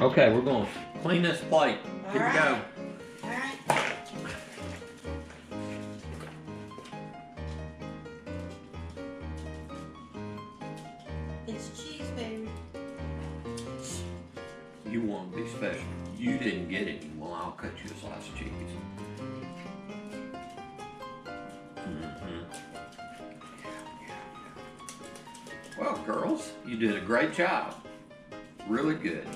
Okay, we're gonna clean this plate. Here we go. It's cheese, baby. You want to be special. You didn't get any. Well, I'll cut you a slice of cheese. Mm-hmm. Well, girls, you did a great job. Really good.